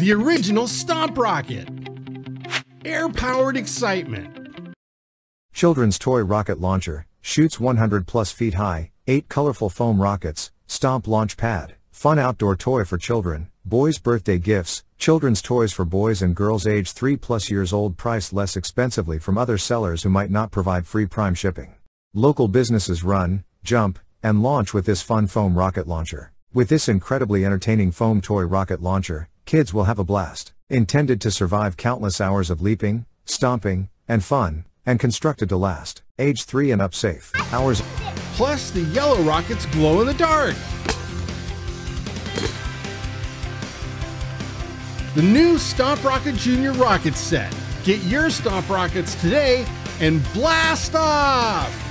The original Stomp Rocket. Air-powered excitement. Children's toy rocket launcher, shoots 100 plus feet high, 8 colorful foam rockets, Stomp launch pad, fun outdoor toy for children, boys birthday gifts, children's toys for boys and girls age 3 plus years old priced less expensively from other sellers who might not provide free prime shipping. Local businesses run, jump, and launch with this fun foam rocket launcher. With this incredibly entertaining foam toy rocket launcher, kids will have a blast. Intended to survive countless hours of leaping, stomping, and fun, and constructed to last. Age 3 and up safe. Hours. Plus, the yellow rockets glow in the dark. The new Stomp Rocket Junior Rocket Set. Get your Stomp Rockets today and blast off!